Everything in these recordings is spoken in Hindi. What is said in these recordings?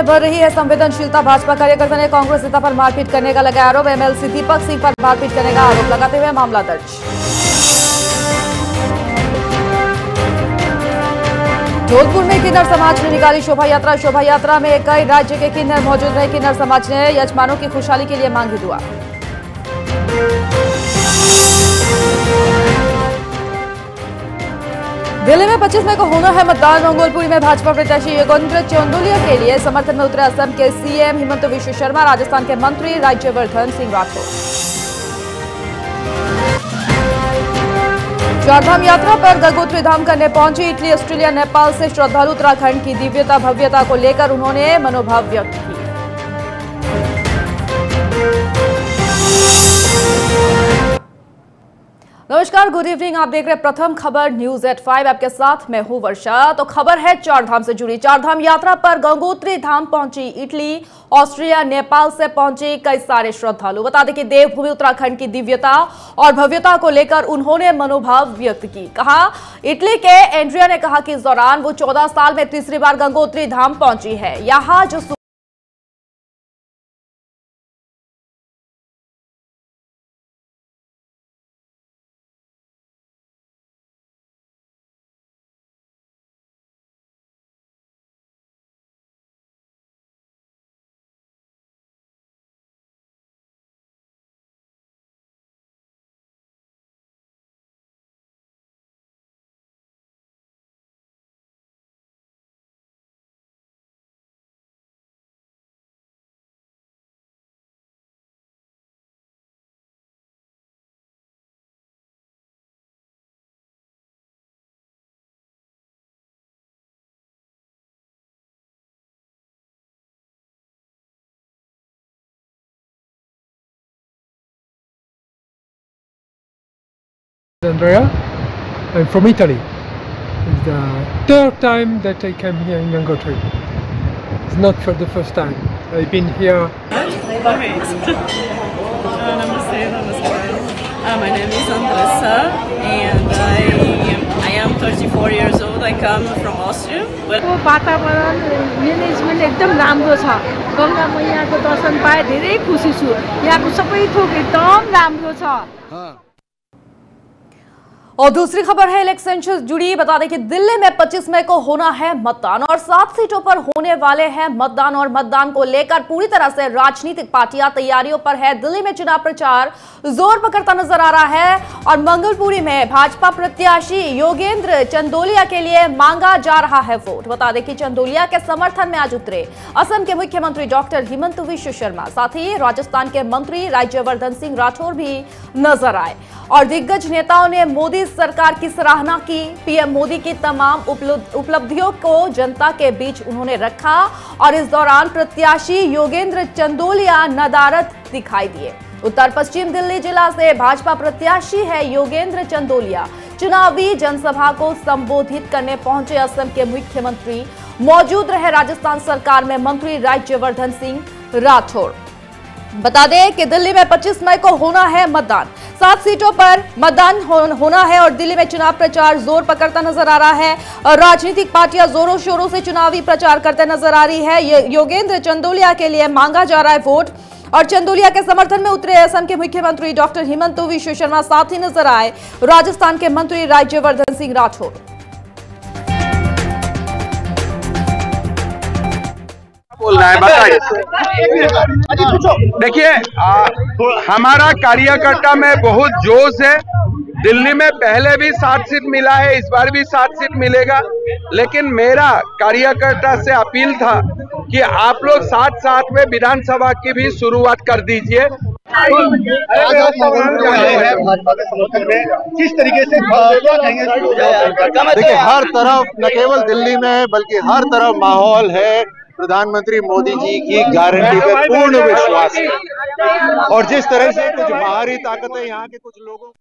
में बढ़ रही है संवेदनशीलता। भाजपा कार्यकर्ता ने कांग्रेस नेता पर मारपीट करने का लगाया आरोप। एमएलसी दीपक सिंह पर मारपीट करने का आरोप लगाते हुए मामला दर्ज। जोधपुर में किन्नर समाज ने निकाली शोभा यात्रा शोभा यात्रा में कई राज्य के किन्नर मौजूद रहे। किन्नर समाज ने यजमानों की खुशहाली के लिए मांगी दुआ। दिल्ली में 25 मई को होना है मतदान। मंगोलपुरी में भाजपा प्रत्याशी योगेंद्र चौंदुलिया के लिए समर्थन में उतरे असम के सीएम हिमंत विश्व शर्मा, राजस्थान के मंत्री राज्यवर्धन सिंह राठौर। चारधाम यात्रा पर गंगोत्री धाम करने पहुँची इटली, ऑस्ट्रेलिया, नेपाल से श्रद्धालु उत्तराखंड की दिव्यता, भव्यता को लेकर उन्होंने मनोभाव व्यक्त किया। नमस्कार गुड इवनिंग आप देख रहे हैं प्रथम खबर न्यूज़ एट फाइव आपके साथ मैं हूँ वर्षा। तो खबर है चार धाम से जुड़ी। चार धाम यात्रा पर गंगोत्री धाम पहुँची इटली, ऑस्ट्रिया, नेपाल से पहुँचे कई सारे श्रद्धालु। बता दें कि देवभूमि उत्तराखंड की दिव्यता और भव्यता को लेकर उन्होंने मनोभाव व्यक्त की। कहा, इटली के एंड्रिया ने कहा कि इस दौरान वो चौदह साल में तीसरी बार गंगोत्री धाम पहुँची है। यहाँ जो Andrea. I'm from Italy. It's the third time that I came here in Gangotri. It's not for the first time. I've been here. Great. uh, namaste, namaskar. Uh, my name is Andressa and I am, I am 34 years old. I come from Austria. But को वातावरण म्यानेजमेन्ट एकदम राम्रो छ गङ्गा मैयाको दर्शन पाएँ धेरै खुसी छु यहाँको सबै थोक एकदम राम्रो छ और दूसरी खबर है, इलेक्शन से जुड़ी, बता दें कि दिल्ली में 25 मई को होना है मतदान और सात सीटों पर होने वाले हैं मतदान और मतदान को लेकर पूरी तरह से राजनीतिक पार्टियाँ तैयारियों पर है। दिल्ली में चुनाव प्रचार ज़ोर पकड़ता नज़र आ रहा है और मंगलपुरी में भाजपा प्रत्याशी योगेंद्र चंदोलिया के लिए मांगा जा रहा है वोट। बता दें कि चंदोलिया के समर्थन में आज उतरे असम के मुख्यमंत्री डॉक्टर हिमंत विश्व शर्मा, साथ ही राजस्थान के मंत्री राज्यवर्धन सिंह राठौर भी नज़र आए। और दिग्गज नेताओं ने मोदी सरकार की सराहना की। पीएम मोदी की तमाम उपलब्धियों को जनता के बीच उन्होंने रखा और इस दौरान प्रत्याशी योगेंद्र चंदोलिया नदारत दिखाई दिए। उत्तर पश्चिम दिल्ली जिला से भाजपा प्रत्याशी है योगेंद्र चंदोलिया। चुनावी जनसभा को संबोधित करने पहुँचे असम के मुख्यमंत्री। मौजूद रहे राजस्थान सरकार में मंत्री राज्यवर्धन सिंह राठौर। बता दें कि दिल्ली में 25 मई को होना है मतदान। सात सीटों पर मतदान हो, होना है और दिल्ली में चुनाव प्रचार ज़ोर पकड़ता नज़र आ रहा है। और राजनीतिक पार्टियाँ जोरों शोरों से चुनावी प्रचार करते नज़र आ रही है। योगेंद्र चंदोलिया के लिए मांगा जा रहा है वोट। और चंदोलिया के समर्थन में उतरे असम के मुख्यमंत्री डॉक्टर हिमंत विश्व शर्मा साथ ही नज़र आए। राजस्थान के मंत्री राज्यवर्धन सिंह राठौर। बोलना है बताइए देखिए हमारा कार्यकर्ता में बहुत जोश है दिल्ली में पहले भी सात सीट मिला है इस बार भी सात सीट मिलेगा लेकिन मेरा कार्यकर्ता से अपील था कि आप लोग साथ साथ में विधानसभा की भी शुरुआत कर दीजिए किस तरीके से देखिए हर तरफ़ न केवल दिल्ली में बल्कि हर तरफ़ माहौल है प्रधानमंत्री मोदी जी की गारंटी पे पूर्ण विश्वास है। और जिस तरह से कुछ बाहरी ताकतें यहाँ के कुछ लोगों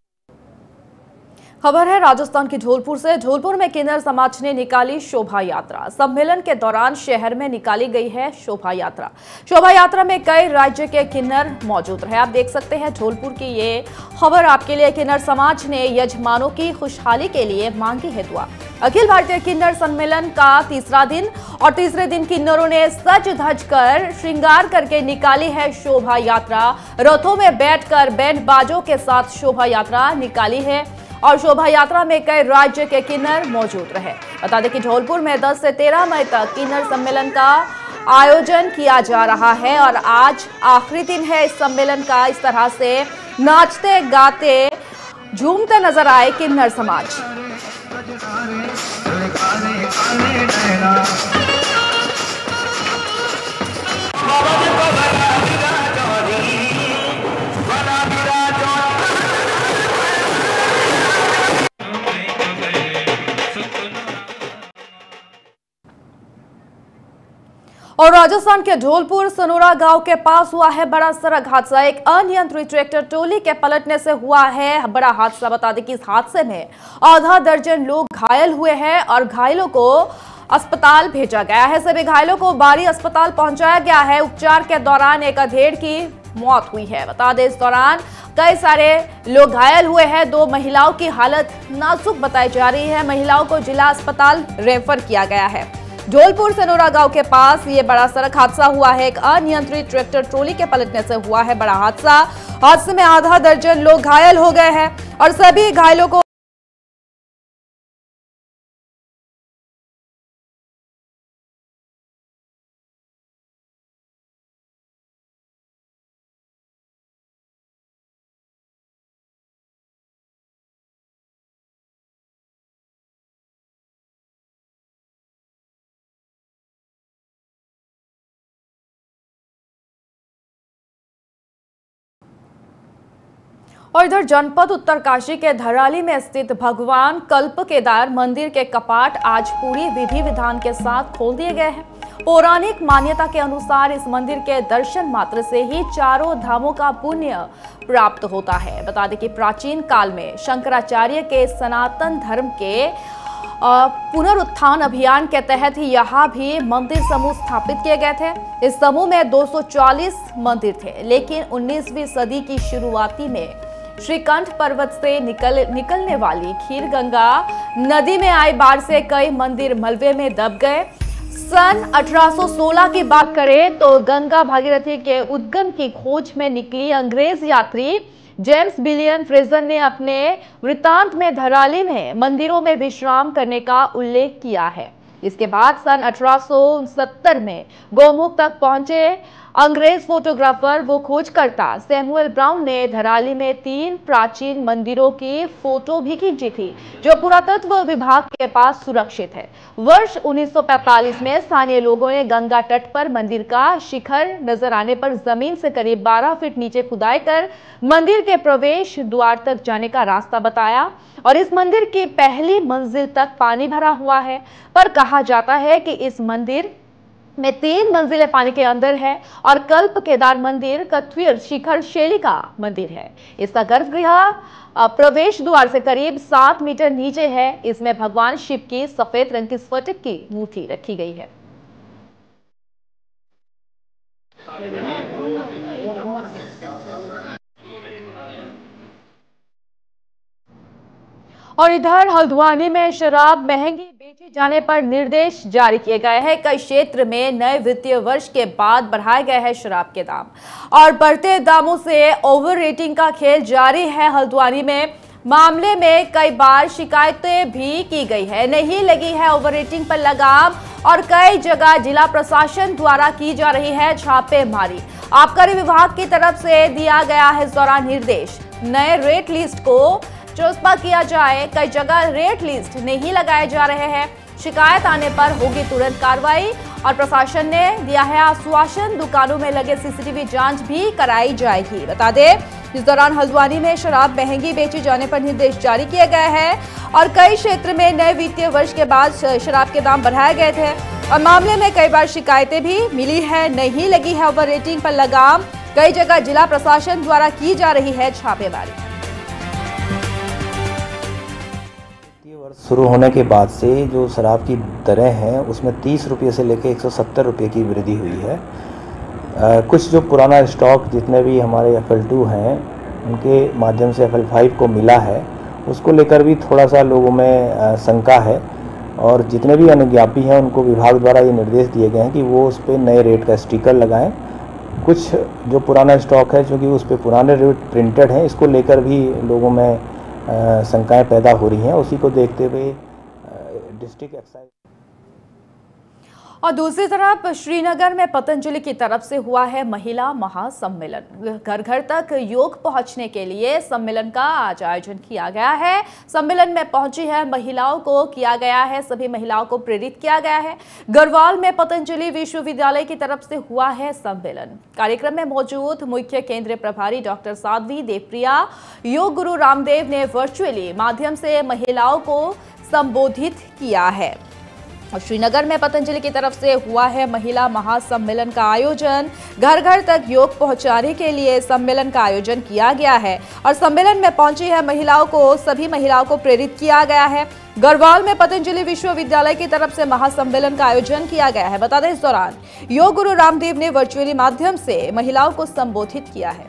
खबर है राजस्थान के धौलपुर से। धौलपुर में किन्नर समाज ने निकाली शोभा यात्रा। सम्मेलन के दौरान शहर में निकाली गई है शोभा यात्रा। शोभा यात्रा में कई राज्य के किन्नर मौजूद रहे। आप देख सकते हैं ढोलपुर की ये खबर। आपके लिए किन्नर समाज ने यजमानों की खुशहाली के लिए मांगी है दुआ। अखिल भारतीय किन्नर सम्मेलन का तीसरा दिन और तीसरे दिन किन्नरों ने सज धज कर श्रृंगार करके निकाली है शोभा यात्रा। रथों में बैठकर बैंड बाजों के साथ शोभा यात्रा निकाली है और शोभा यात्रा में कई राज्य के किन्नर मौजूद रहे। बता दें कि धौलपुर में 10 से 13 मई तक किन्नर सम्मेलन का आयोजन किया जा रहा है और आज आखिरी दिन है इस सम्मेलन का। इस तरह से नाचते, गाते, झूमते नज़र आए किन्नर समाज। बाबा जी को भरा और राजस्थान के ढोलपुर सनोरा गाँव के पास हुआ है बड़ा सड़क हादसा। एक अनियंत्रित ट्रैक्टर टोली के पलटने से हुआ है बड़ा हादसा। बता दें कि इस हादसे में आधा दर्जन लोग घायल हुए हैं और घायलों को अस्पताल भेजा गया है। सभी घायलों को बारी अस्पताल पहुँचाया गया है। उपचार के दौरान एक अधेड़ की मौत हुई है। बता दें, इस दौरान कई सारे लोग घायल हुए हैं। दो महिलाओं की हालत नाजुक बताई जा रही है। महिलाओं को जिला अस्पताल रेफर किया गया है। धौलपुर सनोरा गाँव के पास ये बड़ा सड़क हादसा हुआ है। एक अनियंत्रित ट्रैक्टर ट्रोली के पलटने से हुआ है बड़ा हादसा। हादसे में आधा दर्जन लोग घायल हो गए हैं और सभी घायलों को और इधर जनपद उत्तरकाशी के धराली में स्थित भगवान कल्प केदार मंदिर के कपाट आज पूरी विधि विधान के साथ खोल दिए गए हैं। पौराणिक मान्यता के अनुसार इस मंदिर के दर्शन मात्र से ही चारों धामों का पुण्य प्राप्त होता है। बता दें कि प्राचीन काल में शंकराचार्य के सनातन धर्म के पुनरुत्थान अभियान के तहत ही यहाँ भी मंदिर समूह स्थापित किए गए थे। इस समूह में 240 मंदिर थे, लेकिन 19वीं सदी की शुरुआती में श्रीकंठ पर्वत से निकल, निकलने वाली खीर गंगा नदी में आई बाढ़ से कई मंदिर मलबे में दब गए। सन 1816 की बात करें तो गंगा भागीरथी के उद्गम की खोज में निकली अंग्रेज़ यात्री। जेम्स बिलियन फ्रेजर ने अपने वृतांत में धराली में मंदिरों में विश्राम करने का उल्लेख किया है। इसके बाद सन 1870 में गोमुख तक पहुँचे अंग्रेज़ फोटोग्राफर वो खोजकर्ता सैमुअल ब्राउन ने धराली में तीन प्राचीन मंदिरों की फ़ोटो भी खींची थी, जो पुरातत्व विभाग के पास सुरक्षित है। वर्ष 1945 में स्थानीय लोगों ने गंगा तट पर मंदिर का शिखर नज़र आने पर ज़मीन से करीब 12 फीट नीचे खुदाई कर मंदिर के प्रवेश द्वार तक जाने का रास्ता बताया और इस मंदिर की पहली मंजिल तक पानी भरा हुआ है। पर कहा जाता है कि इस मंदिर में तीन मंजिलें पानी के अंदर है और कल्प केदार मंदिर, कथवीर शिखर शैली का मंदिर है। इसका गर्भगृह प्रवेश द्वार से करीब सात मीटर नीचे है। इसमें भगवान शिव की सफ़ेद रंग की स्फटिक की मूर्ति रखी गई है। और इधर हल्द्वानी में शराब महँगी जाने पर निर्देश जारी किए गए हैं। कई क्षेत्र में नए वित्तीय वर्ष के बाद बढ़ाए गए हैं शराब के दाम। और बढ़ते दामों से ओवर रेटिंग का खेल जारी है हल्द्वानी में। मामले में कई बार शिकायतें भी की गई है। नहीं लगी है ओवर रेटिंग पर लगाम और कई जगह जिला प्रशासन द्वारा की जा रही है छापेमारी। आबकारी विभाग की तरफ़ से दिया गया है इस दौरान निर्देश। नए रेट लिस्ट को चौस्पा किया जाए, कई जगह रेट लिस्ट नहीं लगाए जा रहे हैं। शिकायत आने पर होगी तुरंत कार्रवाई और प्रशासन ने दिया है आश्वासन। दुकानों में लगे सीसीटीवी जाँच भी कराई जाएगी। बता दें, इस दौरान हल्द्वानी में शराब महँगी बेची जाने पर निर्देश जारी किया गया है और कई क्षेत्र में नए वित्तीय वर्ष के बाद शराब के दाम बढ़ाए गए थे। और मामले में कई बार शिकायतें भी मिली है, नहीं लगी है ओवर रेटिंग पर लगाम। कई जगह जिला प्रशासन द्वारा की जा रही है छापेमारी। वर्ष शुरू होने के बाद से जो शराब की दरें हैं उसमें तीस रुपये से लेकर एक सौ सत्तर रुपये की वृद्धि हुई है। अ, कुछ जो पुराना स्टॉक जितने भी हमारे एफ़ एल टू हैं उनके माध्यम से एफ़ एल फाइव को मिला है उसको लेकर भी थोड़ा सा लोगों में शंका है। और जितने भी अनुज्ञापी हैं उनको विभाग द्वारा ये निर्देश दिए गए हैं कि वो उस पर नए रेट का स्टिकर लगाएँ। कुछ जो पुराना स्टॉक है क्योंकि उस पर पुराने रेट प्रिंटेड हैं इसको लेकर भी लोगों में शंकाएँ पैदा हो रही हैं। उसी को देखते हुए डिस्ट्रिक्ट एक्साइज और दूसरी तरफ़ श्रीनगर में पतंजलि की तरफ़ से हुआ है महिला महासम्मेलन। घर घर तक योग पहुँचने के लिए सम्मेलन का आज आयोजन किया गया है। सम्मेलन में पहुँची है महिलाओं को किया गया है, सभी महिलाओं को प्रेरित किया गया है। गढ़वाल में पतंजलि विश्वविद्यालय की तरफ़ से हुआ है सम्मेलन। कार्यक्रम में मौजूद मुख्य केंद्रीय प्रभारी डॉक्टर साध्वी देवप्रिया, योग गुरु रामदेव ने वर्चुअली माध्यम से महिलाओं को संबोधित किया है। और श्रीनगर में पतंजलि की तरफ़ से हुआ है महिला महासम्मेलन का आयोजन। घर घर तक योग पहुँचाने के लिए सम्मेलन का आयोजन किया गया है और सम्मेलन में पहुँची है महिलाओं को, सभी महिलाओं को प्रेरित किया गया है। गढ़वाल में पतंजलि विश्वविद्यालय की तरफ़ से महासम्मेलन का आयोजन किया गया है। बता दें इस दौरान, योग गुरु रामदेव ने वर्चुअली माध्यम से महिलाओं को संबोधित किया है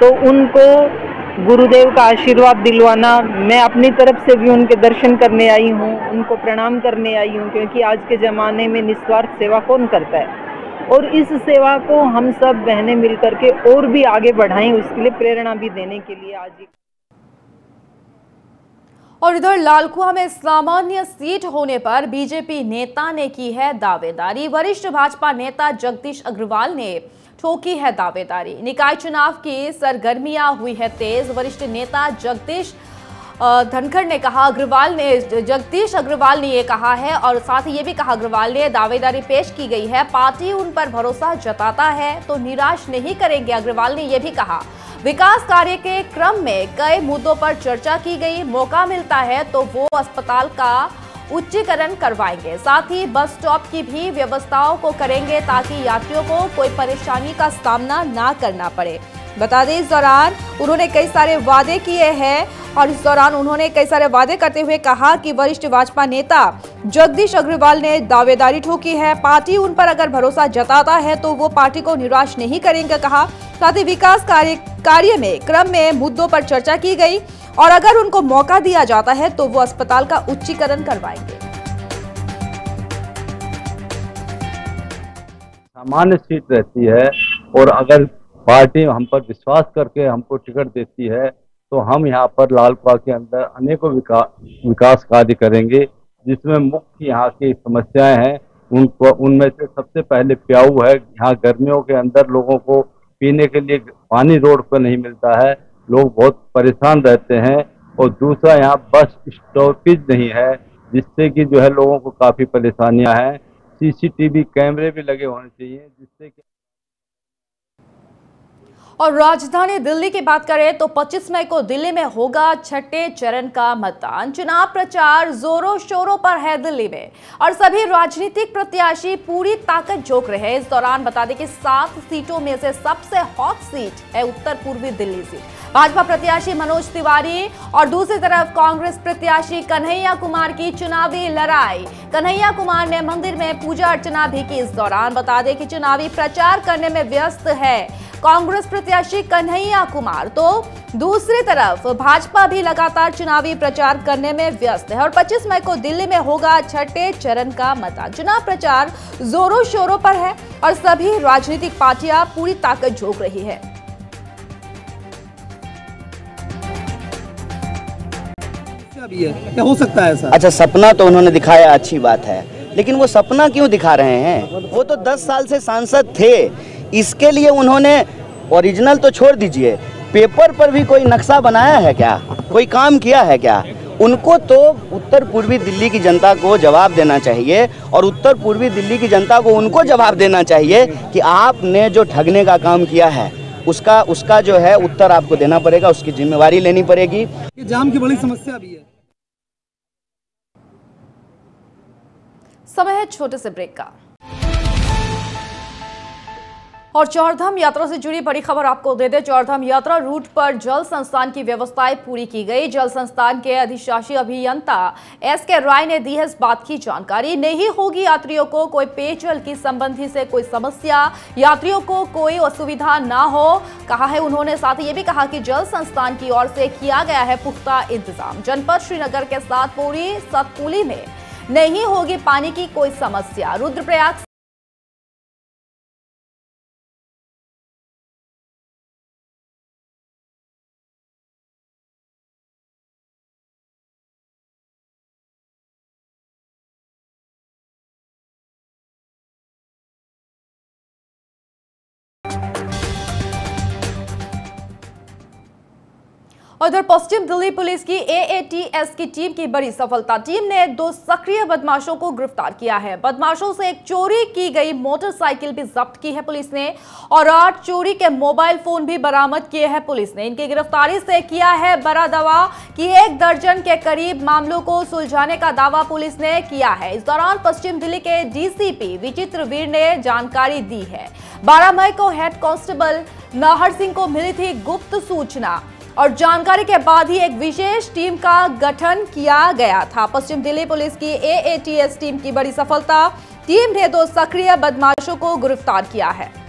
तो उनको गुरुदेव का आशीर्वाद दिलवाना, मैं अपनी तरफ़ से भी उनके दर्शन करने आई हूँ, उनको प्रणाम करने आई हूँ, क्योंकि आज के ज़माने में निस्वार्थ सेवा कौन करता है? और इस सेवा को हम सब बहनें मिल करके और भी आगे बढ़ाएँ, उसके लिए प्रेरणा भी देने के लिए आज और इधर लालकुआ में सामान्य सीट होने पर बीजेपी नेता ने की है दावेदारी। वरिष्ठ भाजपा नेता जगदीश अग्रवाल ने ठोकी है दावेदारी। निकाय चुनाव की सरगर्मियाँ हुई है तेज। वरिष्ठ नेता जगदीश धनखड़ ने कहा, अग्रवाल ने, जगदीश अग्रवाल ने ये कहा है और साथ ही ये भी कहा, अग्रवाल ने दावेदारी पेश की गई है। पार्टी उन पर भरोसा जताता है तो निराश नहीं करेंगे, अग्रवाल ने ये भी कहा। विकास कार्य के क्रम में कई मुद्दों पर चर्चा की गई। मौका मिलता है तो वो अस्पताल का उच्चीकरण करवाएँगे। साथ ही बस स्टॉप की भी व्यवस्थाओं को करेंगे ताकि यात्रियों को कोई परेशानी का सामना ना करना पड़े। बता दें, इस दौरान उन्होंने कई सारे वादे किए हैं और इस दौरान उन्होंने कई सारे वादे करते हुए कहा कि वरिष्ठ भाजपा नेता जगदीश अग्रवाल ने दावेदारी ठोकी है। पार्टी उन पर अगर भरोसा जताता है तो वो पार्टी को निराश नहीं करेंगे, कहा। साथ ही विकास कार्य कार्य में, क्रम में मुद्दों पर चर्चा की गई और अगर उनको मौका दिया जाता है तो वो अस्पताल का उच्चीकरण करवाएँगे। सामान्य सीट रहती है और अगर पार्टी हम पर विश्वास करके हमको टिकट देती है तो हम यहाँ पर लालकुआ के अंदर अनेकों विका, विकास कार्य करेंगे जिसमें मुख्य यहाँ की समस्याएँ हैं। उनको उनमें से सबसे पहले प्याऊ है यहाँ गर्मियों के अंदर लोगों को पीने के लिए पानी रोड पर नहीं मिलता है लोग बहुत परेशान रहते हैं। और दूसरा यहाँ बस स्टॉपेज नहीं है जिससे कि जो है लोगों को काफ़ी परेशानियाँ हैं। सीसीटीवी कैमरे भी लगे होने चाहिए जिससे कि और राजधानी दिल्ली की बात करें तो 25 मई को दिल्ली में होगा छठे चरण का मतदान। चुनाव प्रचार जोरों शोरों पर है दिल्ली में और सभी राजनीतिक प्रत्याशी पूरी ताकत झोंक रहे हैं। इस दौरान बता दें कि सात सीटों में से सबसे हॉट सीट है उत्तर पूर्वी दिल्ली सीट। भाजपा प्रत्याशी मनोज तिवारी और दूसरी तरफ़ कांग्रेस प्रत्याशी कन्हैया कुमार की चुनावी लड़ाई। कन्हैया कुमार ने मंदिर में पूजा अर्चना भी की। इस दौरान बता दें कि चुनावी प्रचार करने में व्यस्त है। कांग्रेस प्रत्याशी कन्हैया कुमार। तो दूसरी तरफ़ भाजपा भी लगातार चुनावी प्रचार करने में व्यस्त है और 25 मई को दिल्ली में होगा छठे चरण का मतदान। चुनाव प्रचार जोरों शोरों पर है और सभी राजनीतिक पार्टियाँ पूरी ताकत झोंक रही है। भी है। क्या हो सकता है ऐसा? अच्छा सपना तो उन्होंने दिखाया अच्छी बात है। लेकिन वो सपना क्यों दिखा रहे हैं? वो तो 10 साल से सांसद थे। इसके लिए उन्होंने ओरिजिनल तो छोड़ दीजिए। पेपर पर भी कोई नक्शा बनाया है क्या? कोई काम किया है क्या? उनको तो उत्तर पूर्वी दिल्ली की जनता को जवाब देना चाहिए और उत्तर पूर्वी दिल्ली की जनता को उनको जवाब देना चाहिए कि आपने जो ठगने का काम किया है उसका उसका जो है उत्तर आपको देना पड़ेगा उसकी जिम्मेवारी लेनी पड़ेगी। जाम की बड़ी समस्या भी है। समय है छोटे से ब्रेक का। और चौरधाम यात्रा से जुड़ी बड़ी खबर आपको दे दे। चौरधाम यात्रा रूट पर जल संस्थान की व्यवस्थाएँ पूरी की गई। जल संस्थान के अधिशासी अभियंता एस के राय ने दी है इस बात की जानकारी। नहीं होगी यात्रियों को कोई पेयजल की संबंधी से कोई समस्या। यात्रियों को कोई असुविधा ना हो, कहा है उन्होंने। साथ ही ये भी कहा कि जल संस्थान की ओर से किया गया है पुख्ता इंतज़ाम। जनपद श्रीनगर के साथ पूरी सतपुली में नहीं होगी पानी की कोई समस्या। रुद्रप्रयाग उधर पश्चिम दिल्ली पुलिस की एएटीएस की टीम की बड़ी सफलता। टीम ने दो सक्रिय बदमाशों को गिरफ़्तार किया है। बदमाशों से एक चोरी की गई मोटरसाइकिल भी जब्त की है पुलिस ने और आठ चोरी के मोबाइल फ़ोन भी बरामद किए हैं पुलिस ने। इनकी गिरफ्तारी से किया है बड़ा दावा कि एक दर्जन के करीब मामलों को सुलझाने का दावा पुलिस ने किया है। इस दौरान पश्चिम दिल्ली के डीसीपी विचित्र वीर ने जानकारी दी है। बारह मई को हेड कांस्टेबल नाहर सिंह को मिली थी गुप्त सूचना। और जानकारी के बाद ही एक विशेष टीम का गठन किया गया था। पश्चिम दिल्ली पुलिस की एएटीएस टीम की बड़ी सफलता, टीम ने दो सक्रिय बदमाशों को गिरफ़्तार किया है।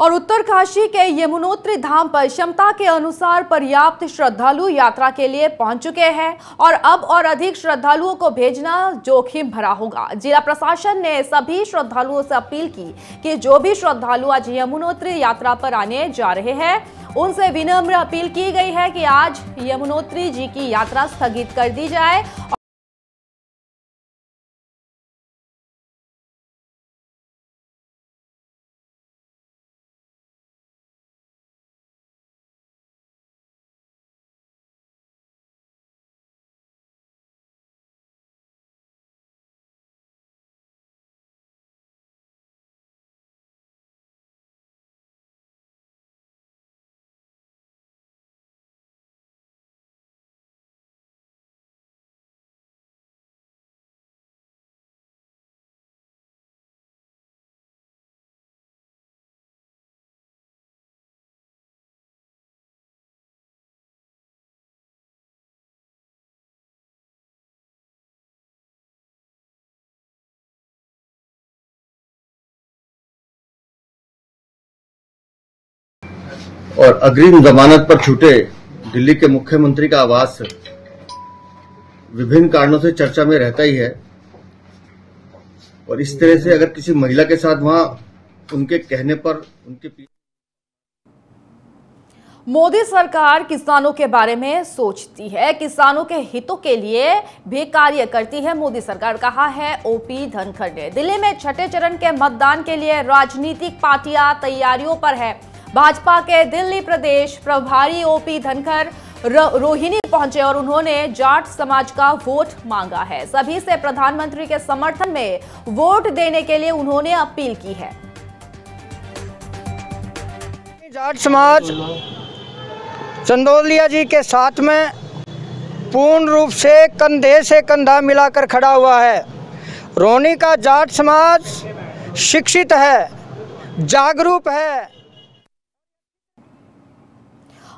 और उत्तरकाशी के यमुनोत्री धाम पर क्षमता के अनुसार पर्याप्त श्रद्धालु यात्रा के लिए पहुँच चुके हैं और अब और अधिक श्रद्धालुओं को भेजना जोखिम भरा होगा। जिला प्रशासन ने सभी श्रद्धालुओं से अपील की कि जो भी श्रद्धालु आज यमुनोत्री यात्रा पर आने जा रहे हैं, उनसे विनम्र अपील की गई है कि आज यमुनोत्री जी की यात्रा स्थगित कर दी जाए। और अग्रिम जमानत पर छूटे दिल्ली के मुख्यमंत्री का आवास विभिन्न कारणों से चर्चा में रहता ही है। और इस तरह से अगर किसी महिला के साथ वहाँ उनके कहने पर उनके मोदी सरकार किसानों के बारे में सोचती है। किसानों के हितों के लिए भी कार्य करती है मोदी सरकार, कहा है ओपी धनखड़ ने। दिल्ली में छठे चरण के मतदान के लिए राजनीतिक पार्टियाँ तैयारियों पर है। भाजपा के दिल्ली प्रदेश प्रभारी ओपी धनखर रोहिणी पहुँचे और उन्होंने जाट समाज का वोट मांगा है। सभी से प्रधानमंत्री के समर्थन में वोट देने के लिए उन्होंने अपील की है। जाट समाज चंदौलिया जी के साथ में पूर्ण रूप से कंधे से कंधा मिलाकर खड़ा हुआ है। रोनी का जाट समाज शिक्षित है, जागरूक है।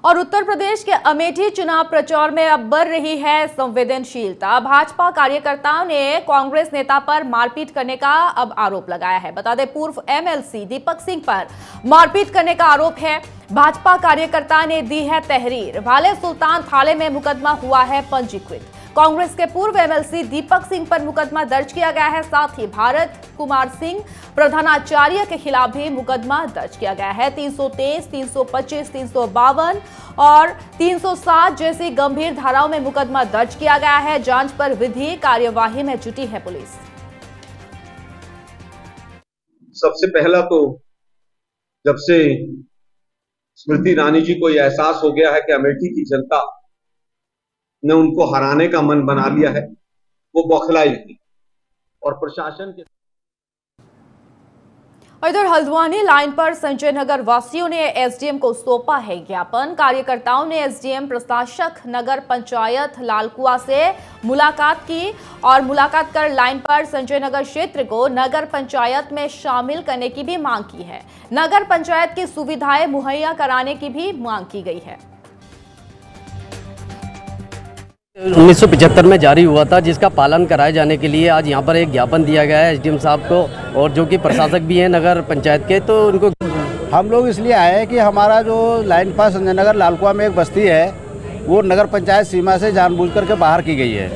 और उत्तर प्रदेश के अमेठी चुनाव प्रचार में अब बढ़ रही है संवेदनशीलता। भाजपा कार्यकर्ताओं ने कांग्रेस नेता पर मारपीट करने का अब आरोप लगाया है। बता दें, पूर्व एमएलसी दीपक सिंह पर मारपीट करने का आरोप है। भाजपा कार्यकर्ता ने दी है तहरीर। भाले सुल्तान थाले में मुकदमा हुआ है पंजीकृत। कांग्रेस के पूर्व एमएलसी दीपक सिंह पर मुकदमा दर्ज किया गया है। साथ ही भारत कुमार सिंह प्रधानाचार्य के खिलाफ भी मुकदमा दर्ज किया गया है। 323, 325, 352 और 307 जैसी गंभीर धाराओं में मुकदमा दर्ज किया गया है। जाँच पर विधि कार्यवाही में जुटी है पुलिस। सबसे पहला तो जब से स्मृति ईरानी जी को यह एहसास हो गया है कि अमेठी की जनता ने उनको हराने का मन बना लिया है, वो बौखलाई थी और प्रशासन के इधर हल्द्वानी लाइन पर संजय नगर वासियों ने एसडीएम को सौंपा है ज्ञापन। कार्यकर्ताओं ने एसडीएम, प्रशासक, नगर पंचायत, लालकुआ से मुलाकात की और मुलाकात कर लाइन पर संजय नगर क्षेत्र को नगर पंचायत में शामिल करने की भी मांग की है। नगर पंचायत की सुविधाएँ मुहैया कराने की भी मांग की गई है। 1975 में जारी हुआ था, जिसका पालन कराए जाने के लिए आज यहाँ पर एक ज्ञापन दिया गया है एसडीएम साहब को, और जो कि प्रशासक भी हैं नगर पंचायत के तो उनको हम लोग इसलिए आए हैं कि हमारा जो लाइन पास संजय नगर लालकुआ में एक बस्ती है, वो नगर पंचायत सीमा से जानबूझ करके बाहर की गई है।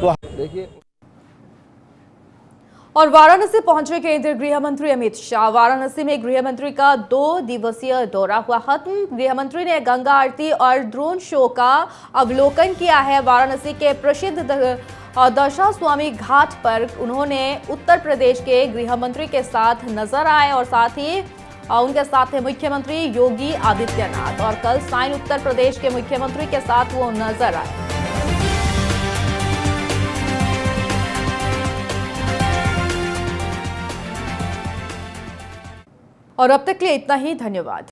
तो देखिए और वाराणसी पहुँचे केंद्रीय गृह मंत्री अमित शाह। वाराणसी में गृह मंत्री का दो दिवसीय दौरा हुआ। खत्म। गृह मंत्री ने गंगा आरती और ड्रोन शो का अवलोकन किया है। वाराणसी के प्रसिद्ध दशा स्वामी घाट पर उन्होंने उत्तर प्रदेश के गृह मंत्री के साथ नज़र आए और साथ ही उनके साथ थे मुख्यमंत्री योगी आदित्यनाथ। और कल साइन उत्तर प्रदेश के मुख्यमंत्री के साथ वो नज़र आए। और अब तक के लिए इतना ही धन्यवाद।